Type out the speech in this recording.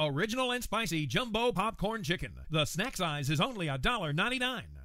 Original and spicy jumbo popcorn chicken. The snack size is only $1.99.